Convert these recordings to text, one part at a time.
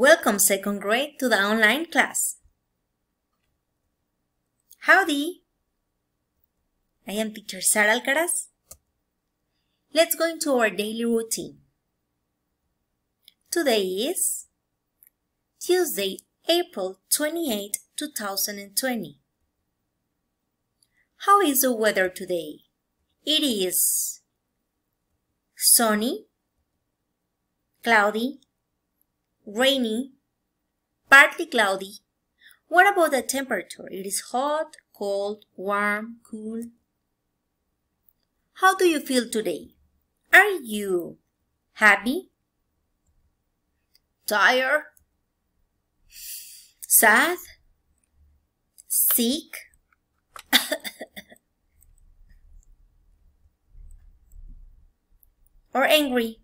Welcome second grade to the online class. Howdy! I am teacher Sara Alcaraz. Let's go into our daily routine. Today is Tuesday, April 28, 2020. How is the weather today? It is sunny, cloudy, rainy, partly cloudy. What about the temperature? It is hot, cold, warm, cool. How do you feel today? Are you happy? Tired? Sad? Sick? or angry?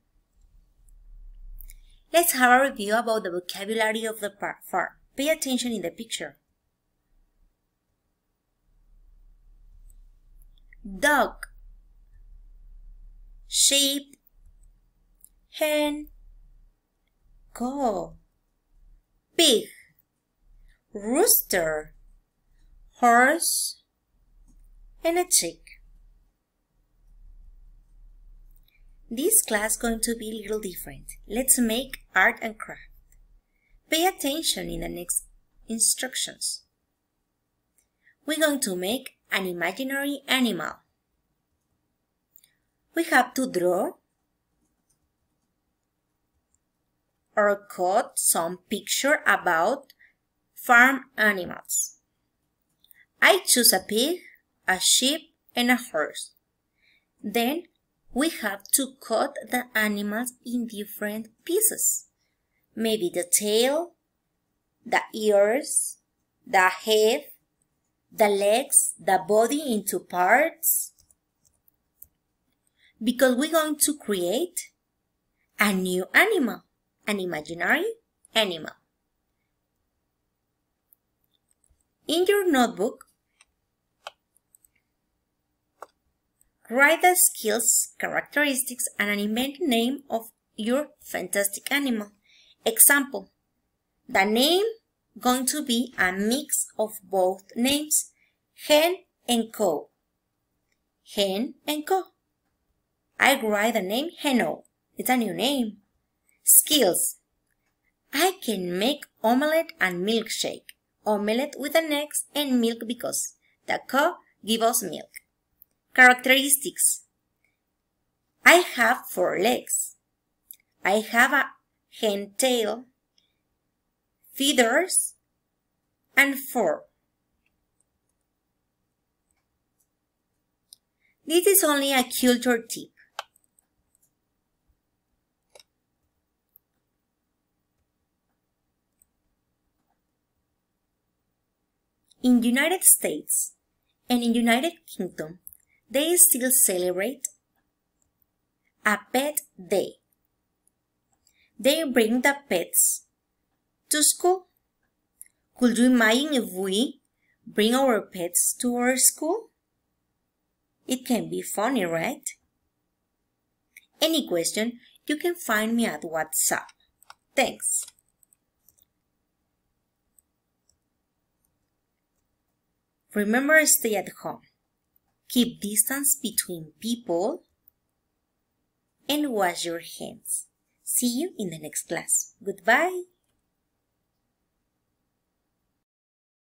Let's have a review about the vocabulary of the farm. Pay attention in the picture. Dog Sheep Hen Cow Pig Rooster Horse and a chick. This class going to be a little different. Let's make art and craft. Pay attention in the next instructions. We're going to make an imaginary animal. We have to draw or cut some picture about farm animals. I choose a pig, a sheep, and a horse. Then we have to cut the animals in different pieces. Maybe the tail, the ears, the head, the legs, the body into parts. Because we're going to create a new animal, an imaginary animal. In your notebook, Write the skills, characteristics, and an invented name of your fantastic animal. Example, the name going to be a mix of both names, hen and cow. Hen and cow. I write the name Heno. It's a new name. Skills. I can make omelette and milkshake. Omelette with an egg and milk because the cow gives us milk. Characteristics. I have four legs. I have a hen tail, feathers, and fur. This is only a culture tip. In United States and in United Kingdom, they still celebrate a pet day. They bring the pets to school. Could you imagine if we bring our pets to our school? It can be funny, right? Any question, you can find me at WhatsApp. Thanks. Remember, stay at home. Keep distance between people and wash your hands. See you in the next class. Goodbye.